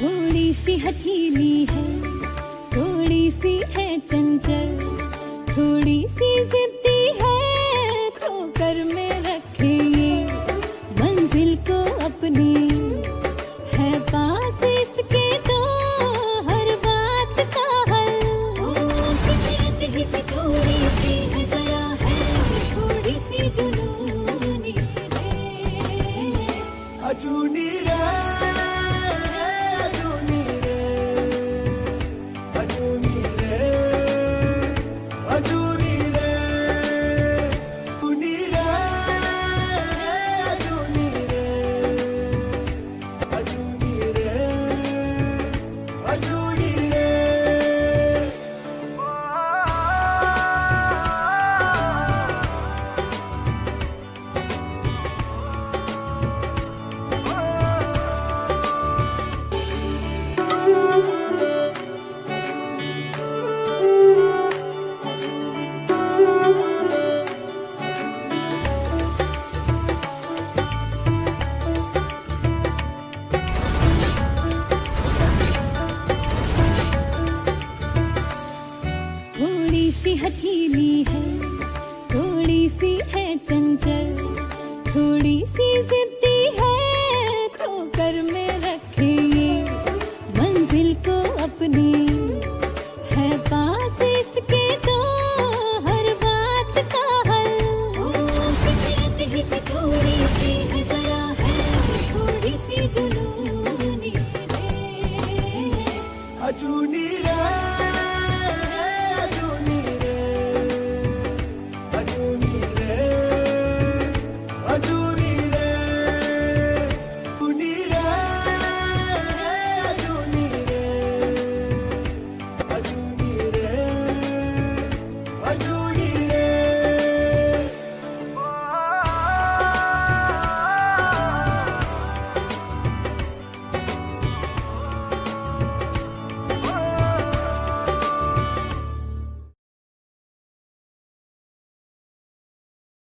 थोड़ी सी हथीली है थोड़ी सी है चंचल थोड़ी सी मंजिल को अपनी है पास इसके तो हर बात का हल। थोड़ी सी जरा है थोड़ी सी जुनूनी अजूनी रे सी हठीली है, थोड़ी सी है चंचल, थोड़ी सी जिद्दी है तो ठोकर में रखे ये मंजिल को अपनी। है पास इसके तो हर बात का तो थोड़ी सी है थोड़ी सी